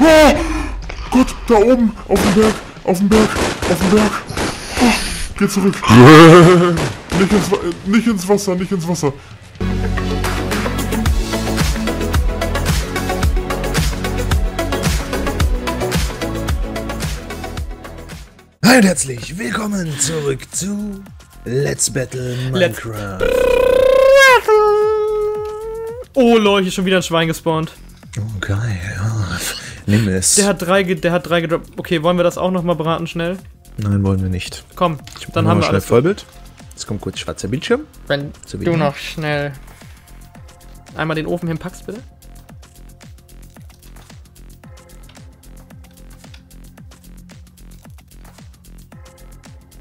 Oh, Gott, da oben, auf dem Berg, auf dem Berg, auf dem Berg. Oh, geh zurück. nicht, ins, nicht ins Wasser, nicht ins Wasser. Hi und herzlich willkommen zurück zu Let's Battle Let's- Minecraft. Oh, lol, hier ist schon wieder ein Schwein gespawnt. Oh, geil. Ja. Nimm es. Der hat drei, der hat drei gedroppt. Okay, wollen wir das auch nochmal beraten schnell? Nein, wollen wir nicht. Komm, dann Machen haben wir schnell alles. Vollbild. Jetzt kommt kurz schwarzer Bildschirm. Wenn wie du noch schnell einmal den Ofen hinpackst, bitte.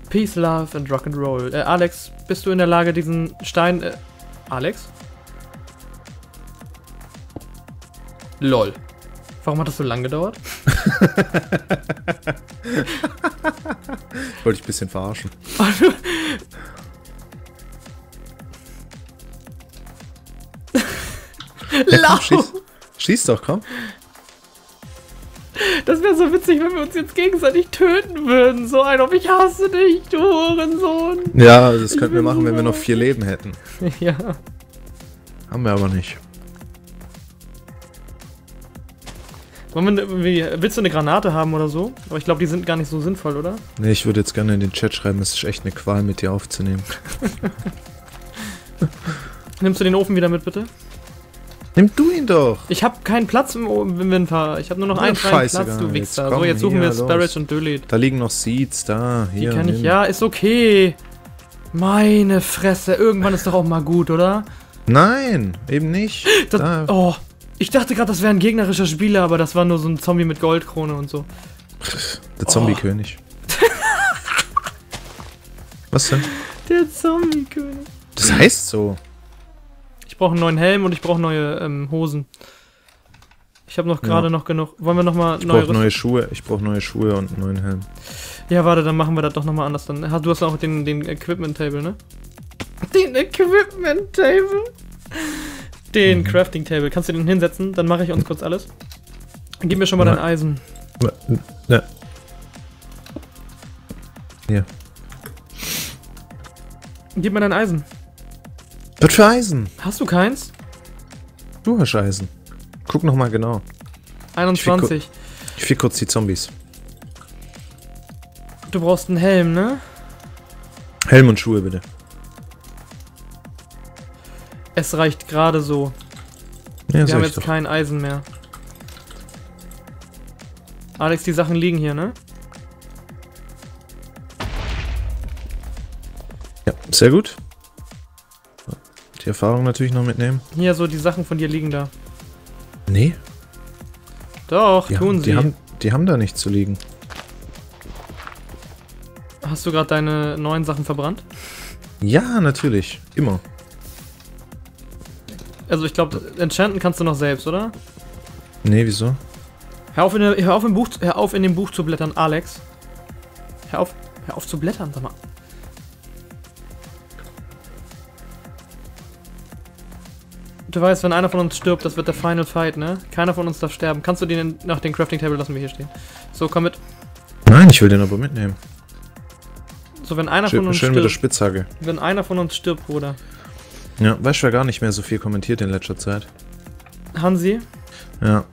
Peace, Love and Rock and Roll. Äh, Alex, bist du in der Lage, diesen Stein. Äh, Alex? Lol. Warum hat das so lange gedauert? Wollte ich ein bisschen verarschen. Ja, komm, Lauf! schieß, schieß doch, komm. Das wäre so witzig, wenn wir uns jetzt gegenseitig töten würden. So ein, ob ich hasse dich, du Hurensohn. Ja, das könnten wir machen, wenn wir noch vier Leben hätten. Ja. Haben wir aber nicht. Wollen wir, willst du eine Granate haben oder so? Aber ich glaube, die sind gar nicht so sinnvoll, oder? Nee, ich würde jetzt gerne in den Chat schreiben, es ist echt eine Qual, mit dir aufzunehmen. Nimmst du den Ofen wieder mit, bitte? Nimm du ihn doch! Ich habe keinen Platz im, Inventar. Ich habe nur noch einen freien Platz, du Jetzt Wichser. so, jetzt suchen wir. Sparrows und Dölid. Da liegen noch Seeds, da, Die hier. kann ich, ja, ist okay. Meine Fresse, irgendwann ist doch auch mal gut, oder? Nein, eben nicht. Das, Da. oh, ich dachte gerade, das wäre ein gegnerischer Spieler, aber das war nur so ein Zombie mit Goldkrone und so. Der Zombie-König. Was denn? Der Zombie-König. Das heißt so. Ich brauche einen neuen Helm und ich brauche neue ähm, Hosen. Ich habe noch gerade Ja. noch genug. Wollen wir noch mal Ich neue brauche neue Schuhe. Ich brauche neue Schuhe und einen neuen Helm. Ja, warte, dann machen wir das doch noch mal anders. Dann, du hast auch den, den Equipment Table, ne? Den Equipment Table. Den Mhm. Crafting Table. Kannst du den hinsetzen? Dann mache ich uns kurz alles. Gib mir schon mal Ja. dein Eisen. Ja. Hier. Gib mir dein Eisen. Was für Eisen? Hast du keins? Du hast Eisen. Guck noch mal genau. 21. Ich fick kurz die Zombies. Du brauchst einen Helm, ne? Helm und Schuhe bitte. Es reicht gerade so. Ja, Wir haben jetzt doch. kein Eisen mehr. Alex, die Sachen liegen hier, ne? Ja, sehr gut. Die Erfahrung natürlich noch mitnehmen. Hier, so die Sachen von dir liegen da. Nee, Doch, die, tun haben, sie. die, haben, die haben da nichts zu liegen. Hast du gerade deine neuen Sachen verbrannt? Ja, natürlich. Immer. Also ich glaube, enchanten kannst du noch selbst, oder? Nee, wieso? Hör auf, in, der, hör, auf im Buch, hör auf in dem Buch zu blättern, Alex. Hör auf, hör auf zu blättern, sag mal. Du weißt, wenn einer von uns stirbt, das wird der Final Fight, ne? Keiner von uns darf sterben. Kannst du den nach dem Crafting Table lassen wir hier stehen? So, komm mit. Nein, ich will den aber mitnehmen. So, wenn einer von Schön, uns schön mit der stirbt, Spitzhacke. wenn einer von uns stirbt, Bruder. Ja, weißt du, gar nicht mehr so viel kommentiert in letzter Zeit? Hansi, Ja.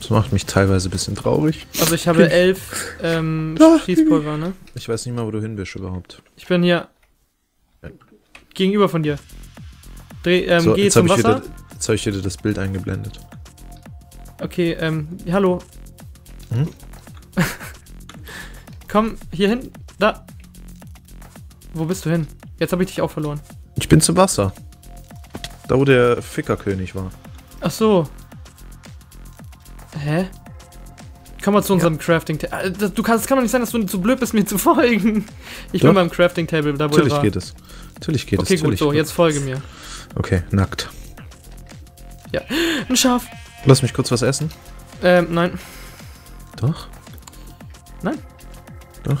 Das macht mich teilweise ein bisschen traurig. also ich habe elf ähm, Schießpulver, ne? Ich weiß nicht mal, wo du hin bist überhaupt. Ich bin hier gegenüber von dir. Dreh, ähm, so, geh jetzt zum habe Wasser. wieder- jetzt hab ich wieder das Bild eingeblendet. Okay, ähm, hallo. Hm? Komm, hier hin. Da. Wo bist du hin? Jetzt habe ich dich auch verloren. Ich bin zum Wasser. Da, wo der Fickerkönig war. Ach so. Hä? Komm mal zu unserem Crafting Table. Du kannst, kann doch nicht sein, dass du zu blöd bist, mir zu folgen. Ich Doch. bin beim Crafting Table, da wo Natürlich geht es. Natürlich geht Okay, es. gut, natürlich so, jetzt folge mir. Okay, nackt. Ein Schaf. Lass mich kurz was essen. Ähm, nein. Doch. Nein. Doch.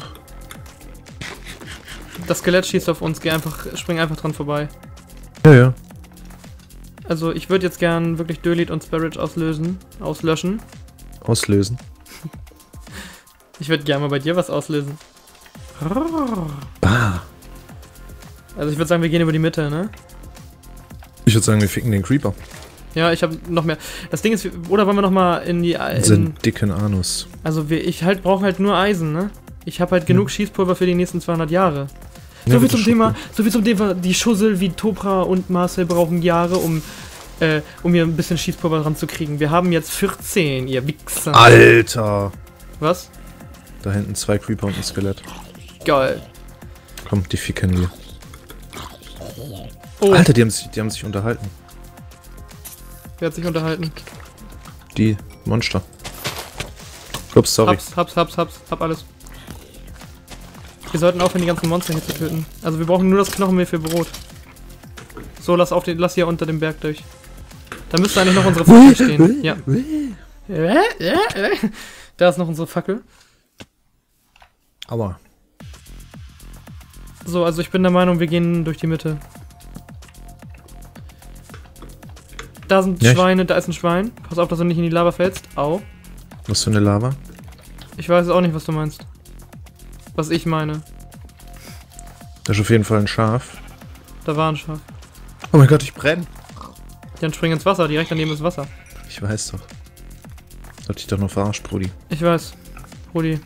Das Skelett schießt auf uns. Geh einfach, spring einfach dran vorbei. Ja, ja. Also ich würde jetzt gern wirklich Delete und Spirit auslösen, auslöschen. Auslösen. Ich würde gerne mal bei dir was auslösen. Bah. Also ich würde sagen, wir gehen über die Mitte, ne? Ich würde sagen, wir ficken den Creeper. Ja, ich habe noch mehr. Das Ding ist, oder wollen wir noch mal in die... In, Diesen dicken Anus. also wir, ich halt brauche halt nur Eisen, ne? Ich habe halt genug Schießpulver für die nächsten 200 Jahre. So viel zum Thema, so viel zum Thema, die Schussel wie Topra und Marcel brauchen Jahre, um, äh, um hier ein bisschen Schießpulver dran zu kriegen. Wir haben jetzt 14, ihr Wichser. Alter. Was? Da hinten zwei Creeper und ein Skelett. Geil. Komm, die ficken wir. Oh, Alter, die haben, sich, die haben sich unterhalten. wer hat sich unterhalten? Die Monster. Ups, sorry. Hab's, hab's, hab's, hab's, hab alles. Wir sollten aufhören, die ganzen Monster hier zu töten. Also wir brauchen nur das Knochenmehl für Brot. So, lass auf den, lass hier unter dem Berg durch. Da müsste eigentlich noch unsere Fackel stehen. Ja. Da ist noch unsere Fackel. Aua. So, also ich bin der Meinung, wir gehen durch die Mitte. Da sind Ja, Schweine, da ist ein Schwein. Pass auf, dass du nicht in die Lava fällst. Au. Was für eine Lava? Ich weiß auch nicht, was du meinst. Was ich meine. Da ist auf jeden Fall ein Schaf. Da war ein Schaf. Oh mein Gott, ich brenne. Dann spring ins Wasser, direkt daneben ist Wasser. Ich weiß doch. Hat dich doch noch verarscht, Brudi. Ich weiß. Rudi,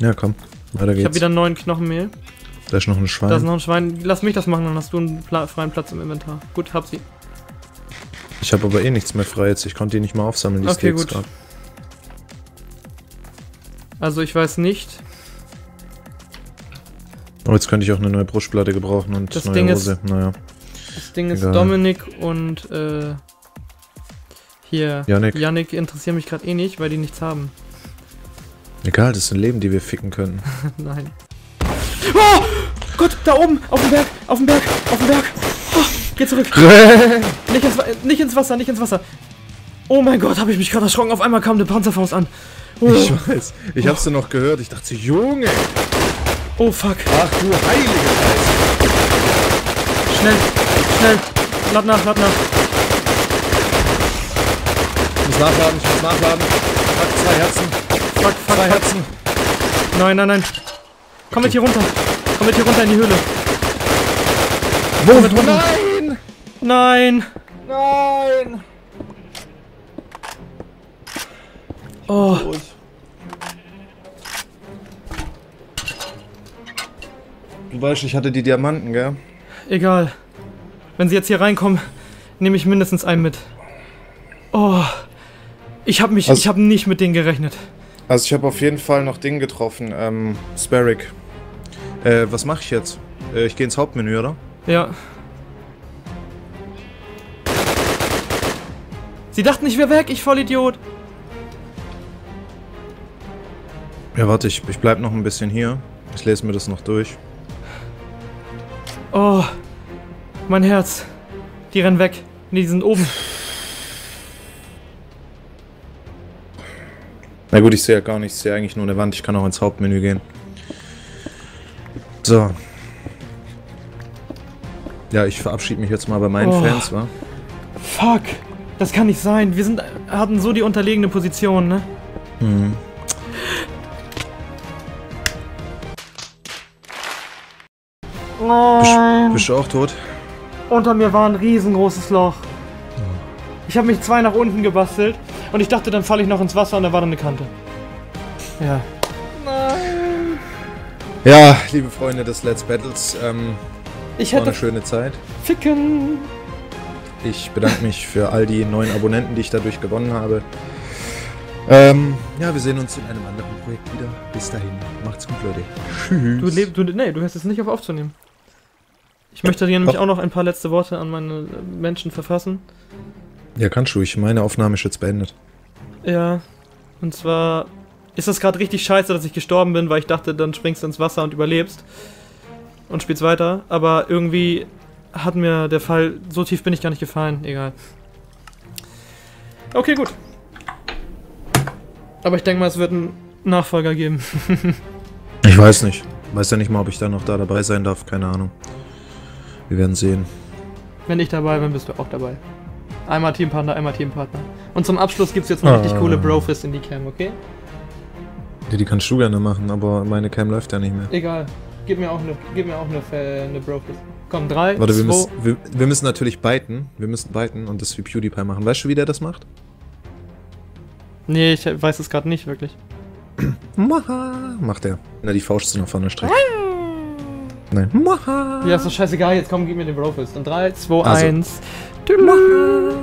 Ja, komm. Weiter ich geht's. habe wieder neun Knochenmehl. da ist noch ein Da ist Schwein. noch ein Schwein. Lass mich das machen, dann hast du einen Pla freien Platz im Inventar. Gut, hab sie. Ich habe aber eh nichts mehr frei jetzt. Ich konnte die nicht mal aufsammeln, die Okay, Steaks gut. grad. Also ich weiß nicht. Oh, jetzt könnte ich auch eine neue Brustplatte gebrauchen und Das neue Ding ist- Hose. naja. Das Ding ist Egal. Dominik und äh, hier. Yannick. Yannick interessieren mich gerade eh nicht, weil die nichts haben. Egal, das sind Leben, die wir ficken können. Nein. Oh! Gott, da oben! Auf dem Berg! Auf dem Berg! Auf dem Berg! Oh, geh zurück! Nicht ins, nicht ins Wasser, nicht ins Wasser! Oh mein Gott, habe ich mich gerade erschrocken. Auf einmal kam eine Panzerfaust an. Oh, Ich weiß. Ich hab's dir noch gehört. Ich dachte, Junge. Oh fuck. Ach du heilige Scheiße. Schnell, schnell. Lad nach, lad nach. Ich muss nachladen, ich muss nachladen. Fuck, zwei Herzen. Fuck, fuck, Zwei fuck. Herzen. Nein, nein, nein. Komm mit hier runter. Komm mit hier runter in die Höhle. Wo? mit runter. Nein! Nein. Nein! Oh, Du weißt, ich hatte die Diamanten, gell? egal. Wenn sie jetzt hier reinkommen, nehme ich mindestens einen mit. Oh. Ich habe mich, Also- ich habe nicht mit denen gerechnet. Also ich habe auf jeden Fall noch Ding getroffen, ähm, Sparrick. Äh, was mache ich jetzt? Äh, ich gehe ins Hauptmenü, oder? Ja. Sie dachten, ich wäre weg, ich Vollidiot. Ja, warte, ich, ich bleib noch ein bisschen hier. Ich lese mir das noch durch. Oh. Mein Herz. Die rennen weg. Nee, die sind oben. Na gut, ich sehe ja gar nichts. Ich sehe eigentlich nur eine Wand. Ich kann auch ins Hauptmenü gehen. So. Ja, ich verabschiede mich jetzt mal bei meinen Oh. Fans, wa? Fuck. Das kann nicht sein. Wir sind, hatten so die unterlegene Position, ne? Mhm. Nein. Bist du auch tot? Unter mir war ein riesengroßes Loch. Ich habe mich zwei nach unten gebastelt und ich dachte, dann falle ich noch ins Wasser und da war dann eine Kante. Ja. Ja, liebe Freunde des Let's Battles, ähm, Ich war eine schöne Zeit. ficken. Ich bedanke mich für all die neuen Abonnenten, die ich dadurch gewonnen habe. Ähm, ja, wir sehen uns in einem anderen Projekt wieder. Bis dahin, macht's gut, Leute. Tschüss. Du lebst, du, nee, du hörst es nicht auf aufzunehmen. Ich möchte dir nämlich auch noch ein paar letzte Worte an meine Menschen verfassen. Ja, kannst du. Ich, meine Aufnahme ist jetzt beendet. Ja. Und zwar ist das gerade richtig scheiße, dass ich gestorben bin, weil ich dachte, dann springst du ins Wasser und überlebst. Und spielst weiter. Aber irgendwie hat mir der Fall, so tief bin ich gar nicht gefallen. Egal. Okay, gut. Aber ich denke mal, es wird einen Nachfolger geben. Ich weiß nicht. Weiß ja nicht mal, ob ich dann noch da dabei sein darf. Keine Ahnung. Wir werden sehen. Wenn ich dabei bin, bist du auch dabei. Einmal Teampartner, einmal Teampartner. Und zum Abschluss gibt's jetzt eine richtig Ah. coole Brofist in die Cam, okay? Ja, die kannst du gerne machen, aber meine Cam läuft ja nicht mehr. Egal. Gib mir auch eine, gib mir auch eine, eine Brofist. Komm, drei, Warte, wir müssen, wir, wir müssen natürlich biten. Wir müssen biten und das wie PewDiePie machen. Weißt du, wie der das macht? Nee, ich weiß es gerade nicht wirklich. Macht er. Na, die Faust so nach vorne streckt. Nein. Ja, ist doch scheißegal, jetzt komm, gib mir den Brofist. Und 3, 2, Also. 1. Tüdelü.